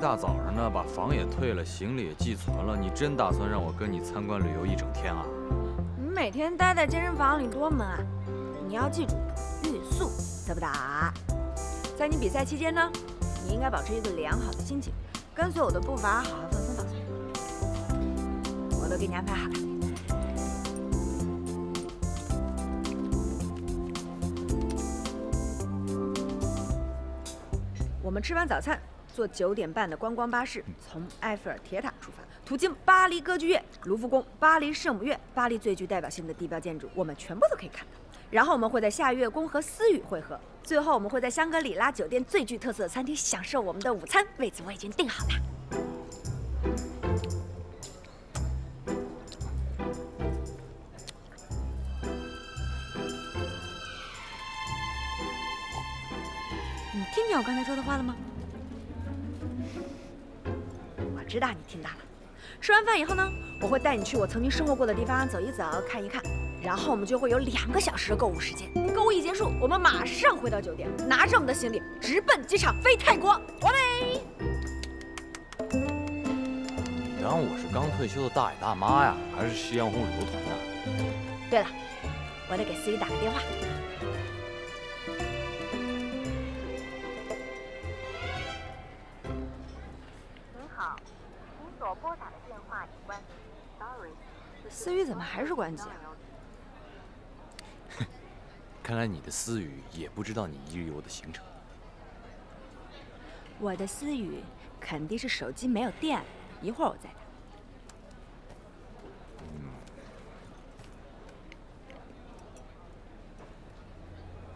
一大早上的，把房也退了，行李也寄存了，你真打算让我跟你参观旅游一整天啊？你每天待在健身房里多闷啊！你要记住，欲速则不达。在你比赛期间呢，你应该保持一个良好的心情，跟随我的步伐，好好放松放松。我都给你安排好了。我们吃完早餐，坐九点半的观光巴士从埃菲尔铁塔出发，途经巴黎歌剧院、卢浮宫、巴黎圣母院、巴黎最具代表性的地标建筑，我们全部都可以看到。然后我们会在夏月宫和思雨会合，最后我们会在香格里拉酒店最具特色的餐厅享受我们的午餐，位置我已经订好了。你听见我刚才说的话了吗？知道你听到了。吃完饭以后呢，我会带你去我曾经生活过的地方走一走、看一看，然后我们就会有两个小时的购物时间。购物一结束，我们马上回到酒店，拿着我们的行李直奔机场飞泰国。完美！你当我是刚退休的大爷大妈呀，还是夕阳红旅游团呢？对了，我得给司仪打个电话。思雨怎么还是关机啊？看来你的思雨也不知道你一日游的行程。我的思雨肯定是手机没有电，一会儿我再打。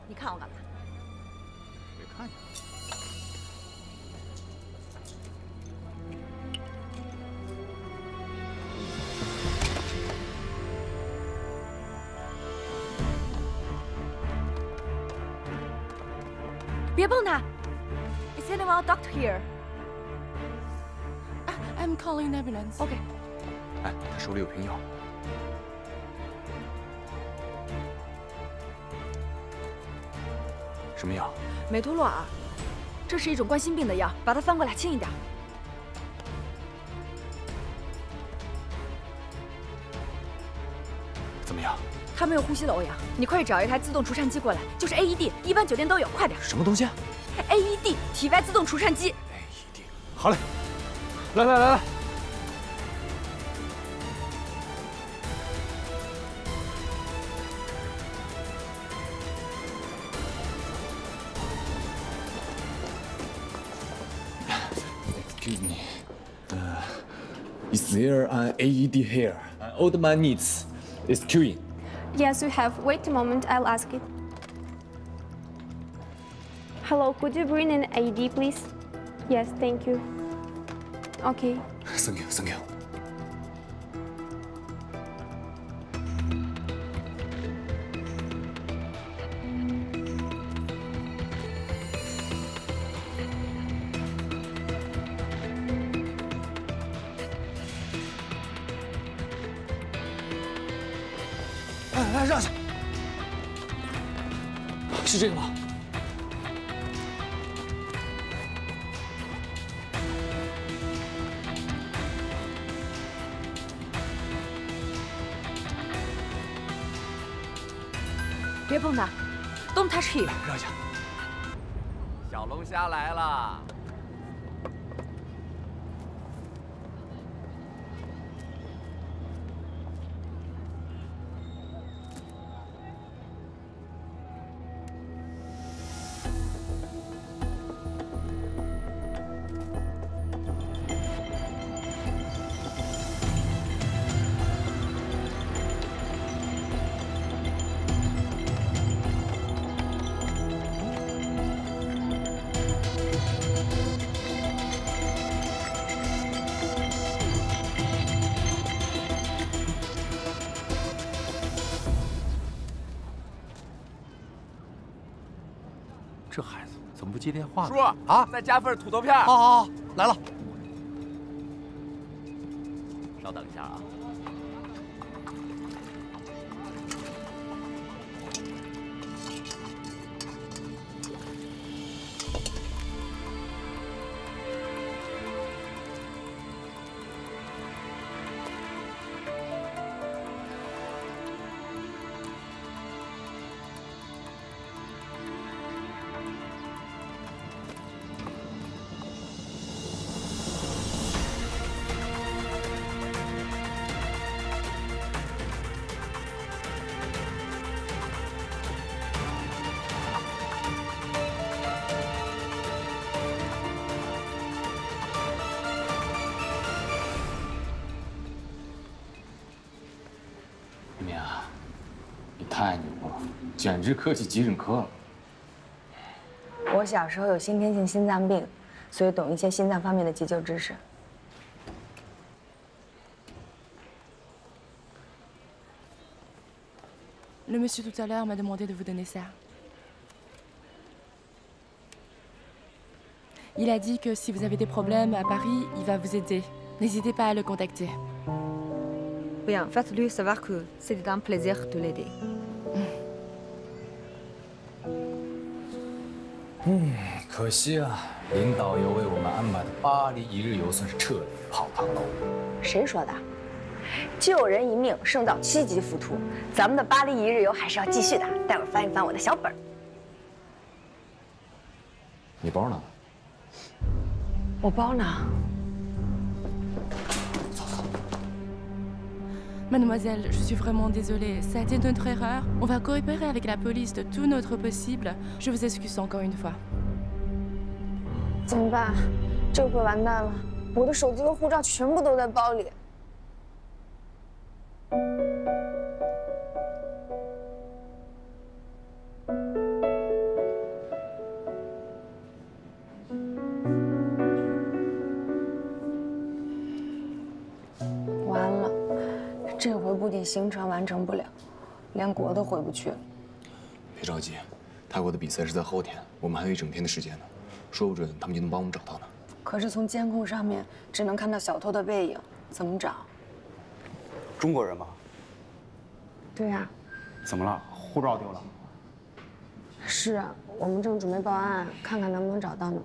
你看我干嘛？别碰他！Is anyone a doctor here? I'm calling an ambulance. OK，哎，他手里有瓶药。什么药？美托洛尔，这是一种冠心病的药，把它翻过来轻一点。怎么样？他没有呼吸了欧阳，你快去找一台自动除颤机过来，就是 AED，一般酒店都有，快点什么东西啊？！AED 体外自动除颤机。AED，。好嘞，来来来来。Excuse me. Uh, is there an AED here? An old man needs. It's queuing. Yes, we have. Wait a moment, I'll ask it. Hello, could you bring an ID, please? Yes, thank you. Okay. Thank you, thank you. 让下！是这个吗？别碰它，Don't touch him。让下！小龙虾来了。这孩子怎么不接电话呢？叔啊，再加份土豆片。好好好，来了。稍等一下啊。太牛了，简直科技急诊科了。我小时候有先天性心脏病，所以懂一些心脏方面的急救知识。Le monsieur tout à l'heure m'a demandé de vous donner ça. Il a dit que si vous avez des problèmes à Paris, il va vous aider. N'hésitez pas à le contacter. Bien, faites-lui savoir que c'était un plaisir de l'aider. 可惜啊，林导游为我们安排的巴黎一日游算是彻底泡汤喽。谁说的？救人一命胜造七级浮屠，咱们的巴黎一日游还是要继续的。待会儿翻一翻我的小本儿。你包呢？我包呢。Mademoiselle, je suis vraiment désolée. Ça a été notre erreur. On va coopérer avec la police de tout notre possible. Je vous excuse encore une fois. 怎么办？这回完蛋了，我的手机和护照全部都在包里。 这回不仅行程完成不了，连国都回不去了。别着急，泰国的比赛是在后天，我们还有一整天的时间呢，说不准他们就能帮我们找到呢。可是从监控上面只能看到小偷的背影，怎么找？中国人吗？对呀、怎么了？护照丢了？是啊，我们正准备报案，看看能不能找到呢。